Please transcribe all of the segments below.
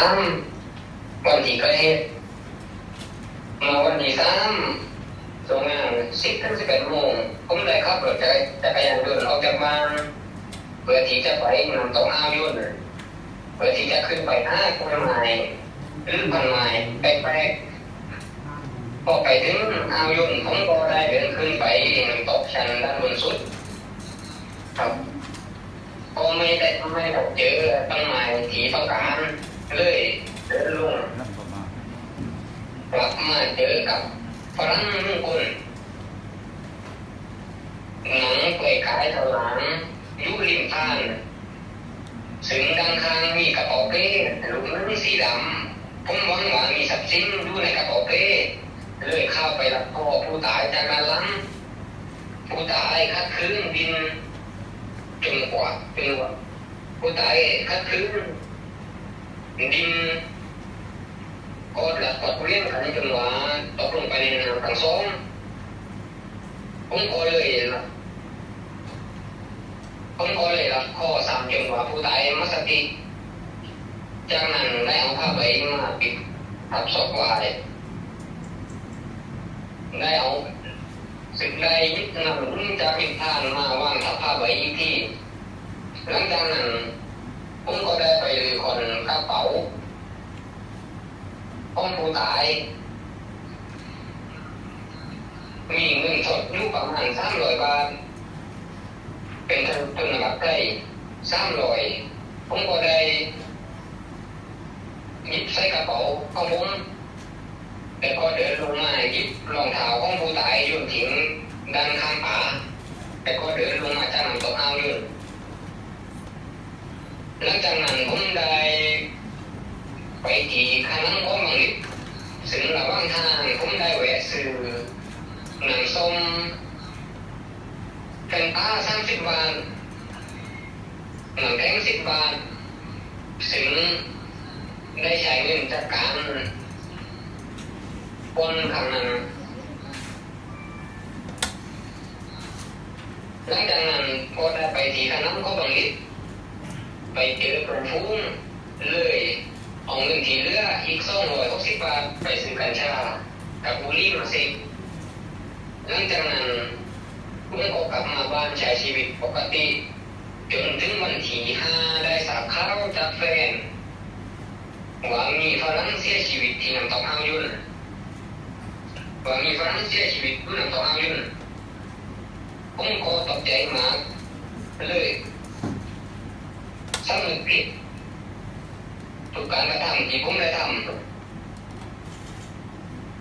ามวันที่เกิดเหตุมาวันที่สามตรงงานสิบถึงสิบเอ็ดโมงผมได้ขับรถจักรจักรยานยนต์ออกจากบ้านเพื่อที่จะไปนำตองอ้าวยุ่นเพื่อที่จะขึ้นไปห้ากล้วยไม้หรือพันไม้แปลกๆพอไปถึงอ้าวยุ่นผมก็ได้เดินขึ้นไปน้ำตกชันด้านบนสุด ครับพอไม่ได้ไม่ได้เจอต้นไม้ที่ต้องการ เลยเดินลงกลับมาเจอกับฝรั่งหนึ่งคนหนังเปลือยกายถลางยู่ริมทางซึ่งด้านข้างมีกระเป๋าเป้ลูกนั้นสีดำผมหวังว่ามีทรัพย์สินอยู่ในกระเป๋าเป้เลยเข้าไปรับพ่อผู้ตายจากด้านลังผู้ตายคัดคืนดินจนกว่าเป็นว่าผู้ตายคัดคืน ดินก็หลักกดเรียนกันจนว่าตกลงไปในน้ำทั้งสองผมก็เลยรับผมก็เลยรับข้อสามจนว่าผู้ตายมาสติจากนั้นได้เอาผ้าใบมาปิดทับศพไว้ได้เอาสิ่งใดยึดนำจากพิพานมาวางทับผ้าใบที่ หลังจากนั้นผมก็ได้ไปลือคนกระเป๋า ของผู้ตาย มีเงินสดอยู่ประมาณสามร้อยบาท เป็นธนบัตรได้สามร้อยผมก็ได้หยิบใส่กระเป๋าของผมแล้วก็เดินลงมาหยิบรองเท้าของผู้ตายโยนทิ้งด้านข้างป่าแล้วก็เดินลงมาจากน้ำตกอ้าวยืนหลังจากนั้น ไปที่คณะของมังลิซึ่งระหว่างทางผมได้แวะซื้อหนังส้มเป็นตาสามสิบบาทหนังแข็งสิบบาท ซึ่งได้ใช้เงินจากการปนคำนั้นหลังจากนั้นก็ได้ไปที่คณะของบังลิไปเจอประฟุ้งเลย เอาเงินที่เหลืออีกสองร้อยหกสิบบาทไปซื้อกัญชา กับบุหรี่มาสิหลังจากนั้นผมก็กลับมาบ้านใช้ชีวิตปกติ จนถึงวันที่ห้าได้ทราบข่าวจากแฟนว่ามีฝรั่งเสียชีวิตที่น้ำตกอ่าวยุนว่ามีฝรั่งเสียชีวิตที่น้ำตกอ่าวยุนผมก็ตกใจมากเลยสำนึกผิด ทุกการกระทำที่ผมได้ทำ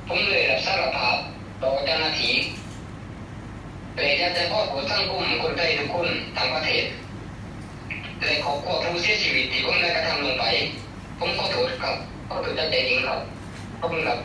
ผมเลยรับสารภาพต่อเจ้าหน้าที่เลยอยากจะขอบคุณสังคมคนไทยทุกคนทั้งประเทศเลยขอบคุณผู้เสียชีวิตที่ผมได้กระทำลงไป ผมขอโทษครับขอโทษจากใจจริงครับขอบคุณครับ